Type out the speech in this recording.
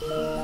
Thank.